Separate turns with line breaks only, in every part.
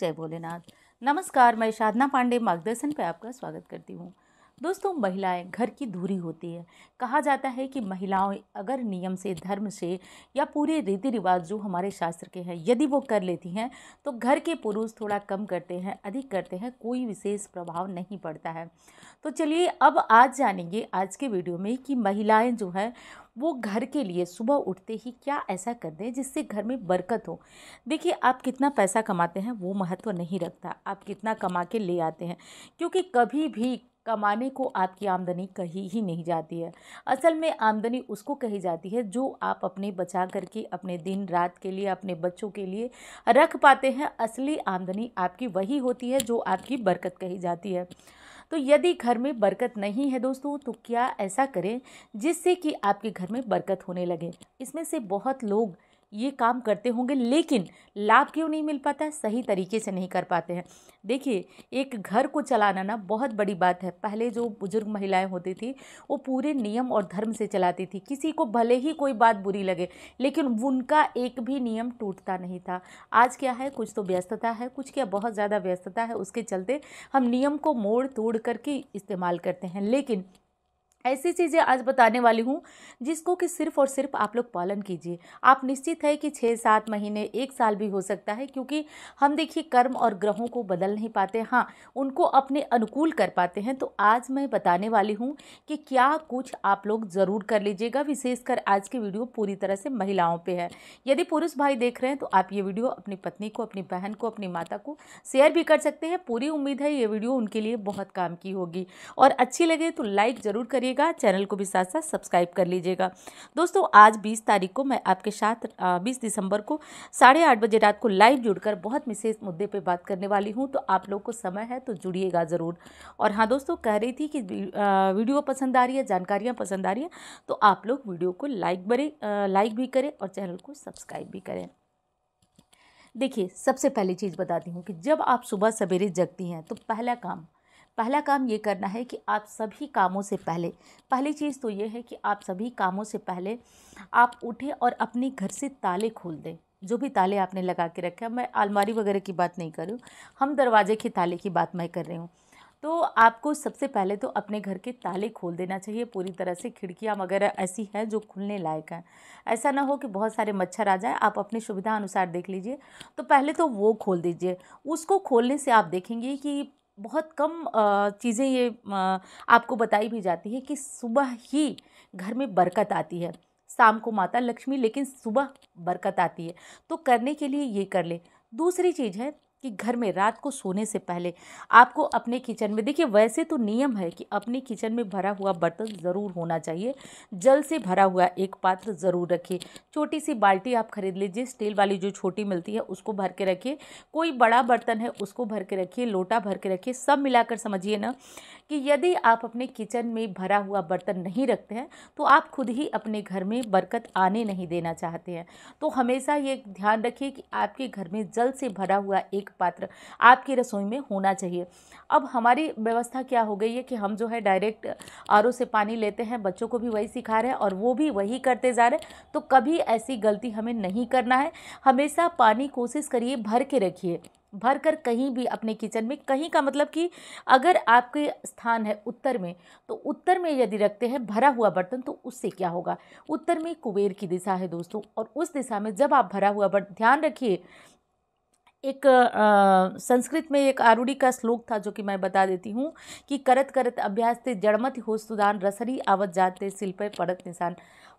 जय भोलेनाथ। नमस्कार मैं साधना पांडे मार्गदर्शन पर आपका स्वागत करती हूँ। दोस्तों, महिलाएँ घर की धुरी होती है। कहा जाता है कि महिलाओं अगर नियम से, धर्म से या पूरे रीति रिवाज जो हमारे शास्त्र के हैं, यदि वो कर लेती हैं तो घर के पुरुष थोड़ा कम करते हैं, अधिक करते हैं, कोई विशेष प्रभाव नहीं पड़ता है। तो चलिए, अब आज जानेंगे, आज के वीडियो में कि महिलाएँ जो है, वो घर के लिए सुबह उठते ही क्या ऐसा कर दें जिससे घर में बरकत हो। देखिए, आप कितना पैसा कमाते हैं, वो महत्व नहीं रखता। आप कितना कमा के ले आते हैं, क्योंकि कभी भी कमाने को आपकी आमदनी कही ही नहीं जाती है। असल में आमदनी उसको कही जाती है जो आप अपने बचा करके, अपने दिन, रात के लिए, अपने बच्चों के लिए रख पाते हैं। असली आमदनी आपकी वही होती है जो आपकी बरकत कही जाती है। तो यदि घर में बरकत नहीं है दोस्तों तो क्या ऐसा करें जिससे कि आपके घर में बरकत होने लगे? इसमें से बहुत लोग ये काम करते होंगे, लेकिन लाभ क्यों नहीं मिल पाता? है सही तरीके से नहीं कर पाते हैं। देखिए, एक घर को चलाना ना बहुत बड़ी बात है। पहले जो बुज़ुर्ग महिलाएँ होती थी, वो पूरे नियम और धर्म से चलाती थी। किसी को भले ही कोई बात बुरी लगे, लेकिन उनका एक भी नियम टूटता नहीं था। आज क्या है? कुछ तो व्यस्तता है, कुछ क्या बहुत ज़्यादा व्यस्तता है। उसके चलते हम नियम को मोड़ तोड़ करके इस्तेमाल करते हैं। लेकिन ऐसी चीज़ें आज बताने वाली हूँ, जिसको कि सिर्फ़ और सिर्फ़ आप लोग पालन कीजिए। आप निश्चित है कि छः सात महीने, एक साल भी हो सकता है, क्योंकि हम देखिए कर्म और ग्रहों को बदल नहीं पाते। हाँ उनको अपने अनुकूल कर पाते हैं। तो आज मैं बताने वाली हूँ कि क्या कुछ आप लोग ज़रूर कर लीजिएगा, विशेषकर आज की वीडियो पूरी तरह से महिलाओं पर है। यदि पुरुष भाई देख रहे हैं तो आप ये वीडियो अपनी पत्नी को, अपनी बहन को, अपनी माता को शेयर भी कर सकते हैं। पूरी उम्मीद है ये वीडियो उनके लिए बहुत काम की होगी। और अच्छी लगे तो लाइक ज़रूर करिए लीजिएगा चैनल को भी साथ साथ सब्सक्राइब कर लीजिएगा। दोस्तों, आज 20 तारीख को मैं आपके साथ 20 दिसंबर को साढ़े आठ बजे रात को लाइव जुड़कर बहुत विशेष मुद्दे पे बात करने वाली हूँ तो आप लोग को समय है तो जुड़िएगा ज़रूर। और हाँ दोस्तों, कह रही थी कि वीडियो पसंद आ रही है, जानकारियाँ पसंद आ रही हैं तो आप लोग वीडियो को लाइक बड़े लाइक भी करें और चैनल को सब्सक्राइब भी करें। देखिए, सबसे पहली चीज़ बताती हूँ कि जब आप सुबह सवेरे जगती हैं तो पहला काम पहला काम ये करना है कि आप सभी कामों से पहले, पहली चीज़ तो ये है कि आप सभी कामों से पहले आप उठें और अपने घर से ताले खोल दें। जो भी ताले आपने लगा के रखे हैं, मैं अलमारी वगैरह की बात नहीं कर रही हूँ, हम दरवाजे के ताले की बात मैं कर रही हूँ। तो आपको सबसे पहले तो अपने घर के ताले खोल देना चाहिए, पूरी तरह से खिड़कियाँ वगैरह ऐसी हैं जो खुलने लायक हैं। ऐसा ना हो कि बहुत सारे मच्छर आ जाए, आप अपनी सुविधा अनुसार देख लीजिए। तो पहले तो वो खोल दीजिए, उसको खोलने से आप देखेंगे कि बहुत कम चीज़ें ये आपको बताई भी जाती है कि सुबह ही घर में बरकत आती है। शाम को माता लक्ष्मी लेकिन सुबह बरकत आती है। तो करने के लिए ये कर ले। दूसरी चीज़ है कि घर में रात को सोने से पहले आपको अपने किचन में, देखिए वैसे तो नियम है कि अपने किचन में भरा हुआ बर्तन ज़रूर होना चाहिए। जल से भरा हुआ एक पात्र ज़रूर रखिए। छोटी सी बाल्टी आप खरीद लीजिए, स्टील वाली जो छोटी मिलती है उसको भर के रखिए। कोई बड़ा बर्तन है उसको भर के रखिए, लोटा भर के रखिए। सब मिलाकर समझिए ना कि यदि आप अपने किचन में भरा हुआ बर्तन नहीं रखते हैं तो आप खुद ही अपने घर में बरकत आने नहीं देना चाहते हैं। तो हमेशा ये ध्यान रखिए कि आपके घर में जल से भरा हुआ एक पात्र आपकी रसोई में होना चाहिए। अब हमारी व्यवस्था क्या हो गई है कि हम जो है डायरेक्ट आरओ से पानी लेते हैं, बच्चों को भी वही सिखा रहे हैं और वो भी वही करते जा रहे हैं। तो कभी ऐसी गलती हमें नहीं करना है। हमेशा पानी कोशिश करिए, भर के रखिए। भर कर कहीं भी अपने किचन में, कहीं का मतलब कि अगर आपके स्थान है उत्तर में तो उत्तर में यदि रखते हैं, भरा हुआ बर्तन तो उससे क्या होगा? उत्तर में कुबेर की दिशा है दोस्तों और उस दिशा में जब आप भरा हुआ बर्तन, ध्यान रखिए एक संस्कृत में एक आरूढ़ी का श्लोक था जो कि मैं बता देती हूँ कि करत करत अभ्यास ते जड़मत हो सुदान रसरी आवत जाते शिल्पय पड़त निशान।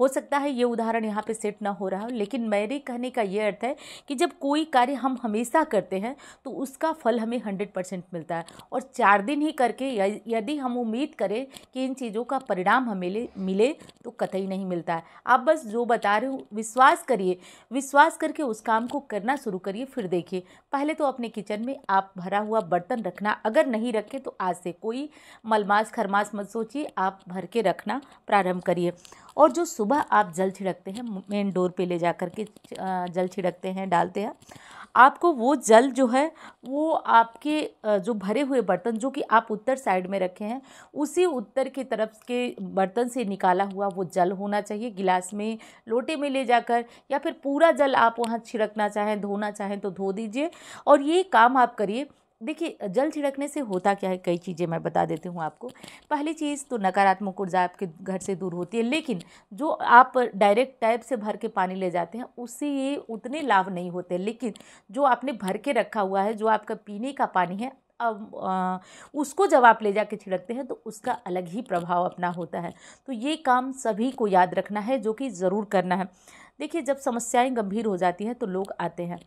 हो सकता है ये उदाहरण यहाँ पे सेट ना हो रहा हो, लेकिन मेरे कहने का ये अर्थ है कि जब कोई कार्य हम हमेशा करते हैं तो उसका फल हमें हंड्रेड परसेंट मिलता है। और चार दिन ही करके यदि हम उम्मीद करें कि इन चीज़ों का परिणाम हमें मिले तो कतई नहीं मिलता है। आप बस जो बता रहे हो, विश्वास करिए, विश्वास करके उस काम को करना शुरू करिए, फिर देखिए। पहले तो अपने किचन में आप भरा हुआ बर्तन रखना, अगर नहीं रखें तो आज से कोई मलमास खरमास मत सोचिए, आप भर के रखना प्रारंभ करिए। और जो सुबह आप जल छिड़कते हैं मेन डोर पे ले जा कर के जल छिड़कते हैं, डालते हैं, आपको वो जल जो है, वो आपके जो भरे हुए बर्तन जो कि आप उत्तर साइड में रखे हैं, उसी उत्तर की तरफ़ के बर्तन से निकाला हुआ वो जल होना चाहिए, गिलास में, लोटे में ले जाकर, या फिर पूरा जल आप वहाँ छिड़कना चाहें, धोना चाहें तो धो दीजिए। और ये काम आप करिए देखिए जल छिड़कने से होता क्या है? कई चीज़ें मैं बता देती हूँ आपको। पहली चीज़ तो नकारात्मक ऊर्जा आपके घर से दूर होती है लेकिन जो आप डायरेक्ट टैप से भर के पानी ले जाते हैं उससे ये उतने लाभ नहीं होते लेकिन जो आपने भर के रखा हुआ है जो आपका पीने का पानी है अब आ, उसको जब आप ले जाके छिड़कते हैं तो उसका अलग ही प्रभाव अपना होता है। तो ये काम सभी को याद रखना है जो कि ज़रूर करना है। देखिए जब समस्याएँ गंभीर हो जाती हैं तो लोग आते हैं।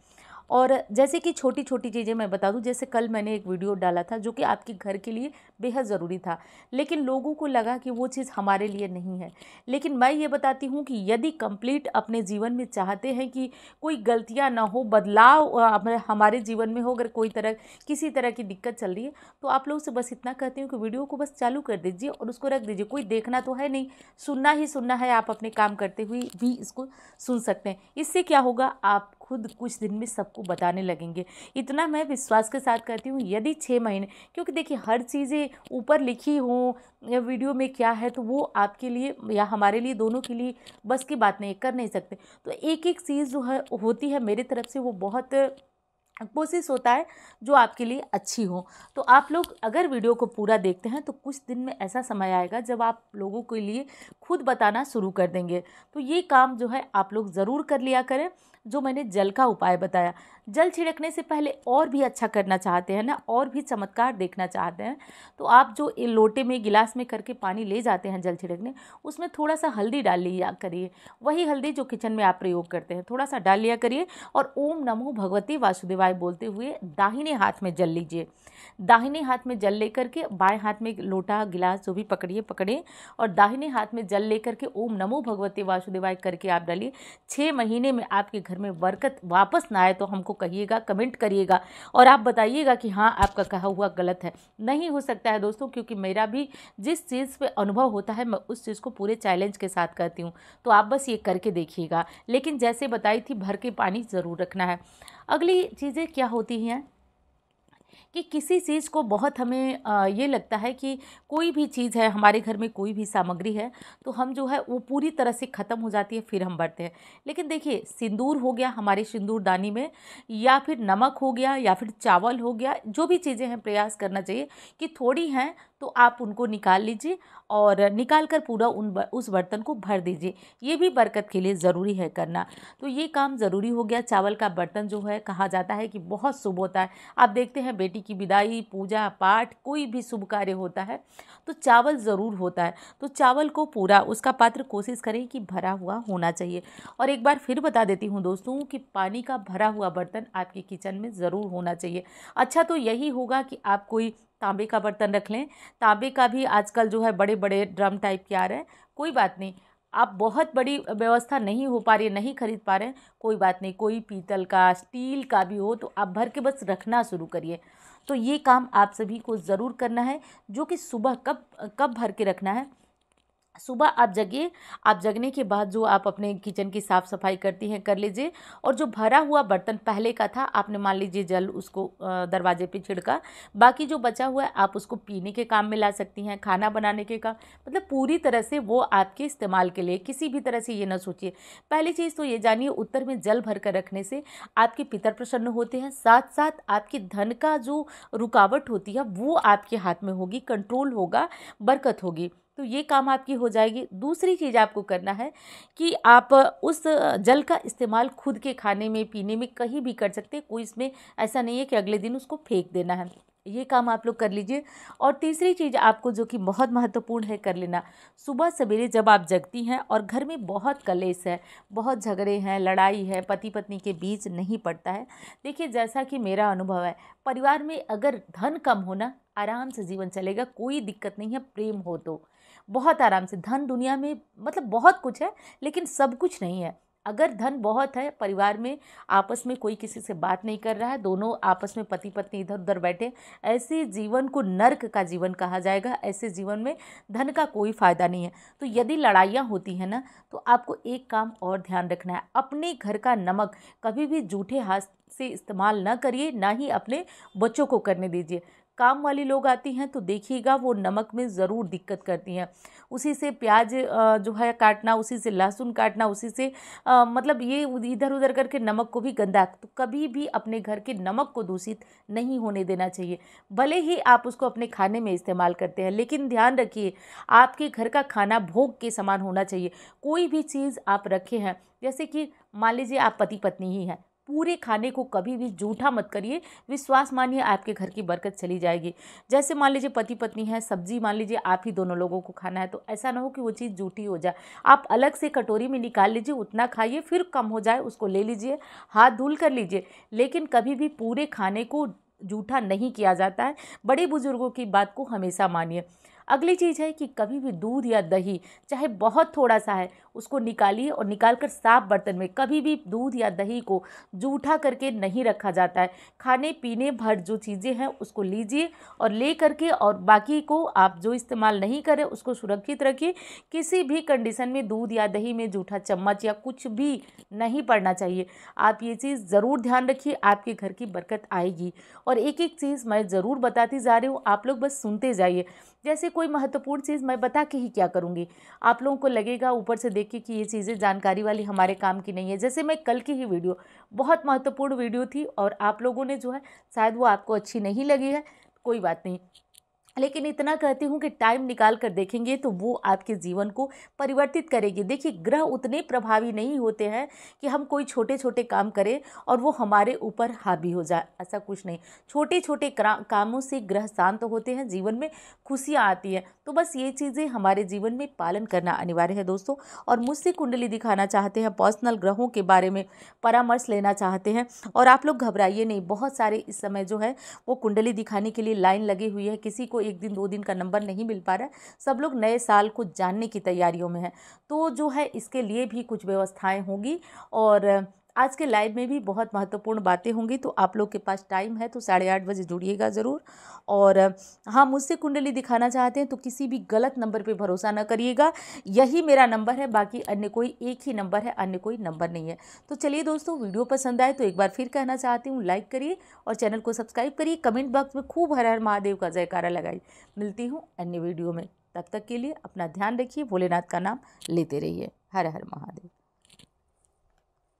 और जैसे कि छोटी छोटी चीज़ें मैं बता दूँ, जैसे कल मैंने एक वीडियो डाला था, जो कि आपके घर के लिए बेहद ज़रूरी था, लेकिन लोगों को लगा कि वो चीज़ हमारे लिए नहीं है। लेकिन मैं ये बताती हूँ कि यदि कंप्लीट अपने जीवन में चाहते हैं कि कोई गलतियाँ ना हो, बदलाव हमारे जीवन में हो, अगर कोई तरह, किसी तरह की दिक्कत चल रही है तो आप लोग से बस इतना कहती हूँ कि वीडियो को बस चालू कर दीजिए और उसको रख दीजिए। कोई देखना तो है नहीं, सुनना ही सुनना है, आप अपने काम करते हुए भी इसको सुन सकते हैं। इससे क्या होगा, आप खुद कुछ दिन में सबको बताने लगेंगे। इतना मैं विश्वास के साथ कहती हूँ, यदि छः महीने, क्योंकि देखिए, हर चीज़ें ऊपर लिखी हों या वीडियो में क्या है तो वो आपके लिए या हमारे लिए, दोनों के लिए बस की बात नहीं, कर नहीं सकते। तो एक एक चीज़ जो है, होती है मेरी तरफ़ से, वो बहुत कोशिश होता है जो आपके लिए अच्छी हो। तो आप लोग अगर वीडियो को पूरा देखते हैं तो कुछ दिन में ऐसा समय आएगा जब आप लोगों के लिए खुद बताना शुरू कर देंगे। तो ये काम जो है आप लोग ज़रूर कर लिया करें, जो मैंने जल का उपाय बताया। जल छिड़कने से पहले और भी अच्छा करना चाहते हैं ना, और भी चमत्कार देखना चाहते हैं। तो आप जो लोटे में, गिलास में करके पानी ले जाते हैं जल छिड़कने, उसमें थोड़ा सा हल्दी डाल लिया करिए। वही हल्दी जो किचन में आप प्रयोग करते हैं थोड़ा सा डाल लिया करिए और ओम नमो भगवती वासुदेवाय बोलते हुए दाहिने हाथ में जल लीजिए। दाहिने हाथ में जल लेकर के बाएँ हाथ में लोटा, गिलास जो भी पकड़िए पकड़े और दाहिने हाथ में जल लेकर के ओम नमो भगवती वासुदेवाय करके आप डालिए। छः महीने में आपके घर में बरकत वापस ना आए तो हमको कहिएगा कमेंट करिएगा और आप बताइएगा कि हाँ आपका कहा हुआ गलत है। नहीं हो सकता है दोस्तों, क्योंकि मेरा भी जिस चीज़ पर अनुभव होता है, मैं उस चीज़ को पूरे चैलेंज के साथ करती हूँ। तो आप बस ये करके देखिएगा। लेकिन जैसे बताई थी, भर के पानी ज़रूर रखना है। अगली चीज़ें क्या होती हैं? कि किसी चीज़ को बहुत हमें ये लगता है कि कोई भी चीज़ है, हमारे घर में कोई भी सामग्री है तो हम जो है, वो पूरी तरह से ख़त्म हो जाती है, फिर हम बढ़ते हैं। लेकिन देखिए, सिंदूर हो गया हमारे सिंदूर दानी में, या फिर नमक हो गया, या फिर चावल हो गया, जो भी चीज़ें हैं, प्रयास करना चाहिए कि थोड़ी हैं तो आप उनको निकाल लीजिए और निकाल कर पूरा उन उस बर्तन को भर दीजिए। ये भी बरकत के लिए ज़रूरी है करना। तो ये काम ज़रूरी हो गया। चावल का बर्तन जो है, कहा जाता है कि बहुत शुभ होता है। आप देखते हैं, बेटी की विदाई, पूजा, पाठ, कोई भी शुभ कार्य होता है तो चावल ज़रूर होता है। तो चावल को पूरा, उसका पात्र कोशिश करें कि भरा हुआ होना चाहिए। और एक बार फिर बता देती हूँ दोस्तों कि पानी का भरा हुआ बर्तन आपके किचन में ज़रूर होना चाहिए। अच्छा तो यही होगा कि आप कोई तांबे का बर्तन रख लें। तांबे का भी आजकल जो है बड़े बड़े ड्रम टाइप के आ रहे हैं। कोई बात नहीं, आप बहुत बड़ी व्यवस्था नहीं हो पा रही है, नहीं खरीद पा रहे हैं, कोई बात नहीं, कोई पीतल का, स्टील का भी हो तो आप भर के बस रखना शुरू करिए। तो ये काम आप सभी को ज़रूर करना है, जो कि सुबह कब कब भर के रखना है सुबह आप जगिए, आप जगने के बाद जो आप अपने किचन की साफ़ सफ़ाई करती हैं, कर लीजिए। और जो भरा हुआ बर्तन पहले का था, आपने मान लीजिए जल उसको दरवाजे पे छिड़का, बाकी जो बचा हुआ है, आप उसको पीने के काम में ला सकती हैं, खाना बनाने के काम। मतलब पूरी तरह से वो आपके इस्तेमाल के लिए, किसी भी तरह से ये ना सोचिए। पहली चीज़ तो ये जानिए, उत्तर में जल भर कर रखने से आपके पितर प्रसन्न होते हैं। साथ साथ आपके धन का जो रुकावट होती है, वो आपके हाथ में होगी, कंट्रोल होगा, बरकत होगी। तो ये काम आपकी हो जाएगी। दूसरी चीज़ आपको करना है कि आप उस जल का इस्तेमाल खुद के खाने में, पीने में कहीं भी कर सकते कोई इसमें ऐसा नहीं है कि अगले दिन उसको फेंक देना है। ये काम आप लोग कर लीजिए। और तीसरी चीज़ आपको जो कि बहुत महत्वपूर्ण है कर लेना, सुबह सवेरे जब आप जगती हैं और घर में बहुत कलेश है, बहुत झगड़े हैं, लड़ाई है पति पत्नी के बीच नहीं पड़ता है, देखिए जैसा कि मेरा अनुभव है, परिवार में अगर धन कम होना आराम से जीवन चलेगा, कोई दिक्कत नहीं है, प्रेम हो तो। बहुत आराम से, धन दुनिया में मतलब बहुत कुछ है, लेकिन सब कुछ नहीं है। अगर धन बहुत है, परिवार में आपस में कोई किसी से बात नहीं कर रहा है, दोनों आपस में पति पत्नी इधर उधर बैठे ऐसे जीवन को नर्क का जीवन कहा जाएगा, ऐसे जीवन में धन का कोई फ़ायदा नहीं है। तो यदि लड़ाइयाँ होती हैं ना तो आपको एक काम और ध्यान रखना है, अपने घर का नमक कभी भी जूठे हाथ से इस्तेमाल ना करिए, ना ही अपने बच्चों को करने दीजिए। काम वाली लोग आती हैं तो देखिएगा वो नमक में ज़रूर दिक्कत करती हैं। उसी से प्याज जो है काटना उसी से लहसुन काटना उसी से आ, मतलब ये इधर उधर करके नमक को भी गंदा तो कभी भी अपने घर के नमक को दूषित नहीं होने देना चाहिए। भले ही आप उसको अपने खाने में इस्तेमाल करते हैं लेकिन ध्यान रखिए आपके घर का खाना भोग के समान होना चाहिए। कोई भी चीज़ आप रखे हैं जैसे कि मान लीजिए आप पति पत्नी ही हैं पूरे खाने को कभी भी जूठा मत करिए। विश्वास मानिए, आपके घर की बरकत चली जाएगी। जैसे मान लीजिए पति पत्नी है, सब्ज़ी मान लीजिए आप ही दोनों लोगों को खाना है तो ऐसा ना हो कि वो चीज़ जूठी हो जाए। आप अलग से कटोरी में निकाल लीजिए, उतना खाइए, फिर कम हो जाए, उसको ले लीजिए, हाथ धुल कर लीजिए। लेकिन कभी भी पूरे खाने को जूठा नहीं किया जाता है। बड़े बुज़ुर्गों की बात को हमेशा मानिए। अगली चीज़ है कि कभी भी दूध या दही, चाहे बहुत थोड़ा सा है, उसको निकालिए और निकाल कर साफ़ बर्तन में। कभी भी दूध या दही को जूठा करके नहीं रखा जाता है। खाने, पीने भर जो चीज़ें हैं, उसको लीजिए और ले करके और बाकी को आप जो इस्तेमाल नहीं करें, उसको सुरक्षित रखिए। किसी भी कंडीशन में दूध या दही में जूठा चम्मच या कुछ भी नहीं पड़ना चाहिए। आप ये चीज़ ज़रूर ध्यान रखिए, आपके घर की बरकत आएगी। और एक एक चीज़ मैं ज़रूर बताती जा रही हूँ, आप लोग बस सुनते जाइए। जैसे कोई महत्वपूर्ण चीज़ मैं बता के ही क्या करूँगी। आप लोगों को लगेगा ऊपर से देख के कि ये चीज़ें जानकारी वाली हमारे काम की नहीं है। जैसे मैं कल की ही वीडियो, बहुत महत्वपूर्ण वीडियो थी और आप लोगों ने जो है, शायद वो आपको अच्छी नहीं लगी है, कोई बात नहीं। लेकिन इतना कहती हूँ कि टाइम निकाल कर देखेंगे तो वो आपके जीवन को परिवर्तित करेगी। देखिए, ग्रह उतने प्रभावी नहीं होते हैं कि हम कोई छोटे छोटे काम करें और वो हमारे ऊपर हावी हो जाए, ऐसा कुछ नहीं। छोटे छोटे कामों से ग्रह शांत होते हैं, जीवन में खुशियाँ आती हैं। तो बस ये चीज़ें हमारे जीवन में पालन करना अनिवार्य है दोस्तों। और मुझसे कुंडली दिखाना चाहते हैं, पर्सनल ग्रहों के बारे में परामर्श लेना चाहते हैं। और आप लोग घबराइए नहीं, बहुत सारे इस समय जो है वो कुंडली दिखाने के लिए लाइन लगी हुई है। किसी को एक दिन, दो दिन का नंबर नहीं मिल पा रहा है। सब लोग नए साल को जानने की तैयारियों में है। तो जो है इसके लिए भी कुछ व्यवस्थाएँ होंगी और आज के लाइव में भी बहुत महत्वपूर्ण बातें होंगी तो आप लोग के पास टाइम है तो साढ़े आठ बजे जुड़िएगा ज़रूर। और हाँ मुझसे कुंडली दिखाना चाहते हैं तो किसी भी गलत नंबर पे भरोसा ना करिएगा। यही मेरा नंबर है, बाकी अन्य कोई एक ही नंबर है, अन्य कोई नंबर नहीं है। तो चलिए दोस्तों, वीडियो पसंद आए तो एक बार फिर कहना चाहती हूँ लाइक करिए और चैनल को सब्सक्राइब करिए। कमेंट बॉक्स में खूब हर हर महादेव का जयकारा लगाई। मिलती हूँ अन्य वीडियो में। तब तक के लिए अपना ध्यान रखिए, भोलेनाथ का नाम लेते रहिए। हर हर महादेव।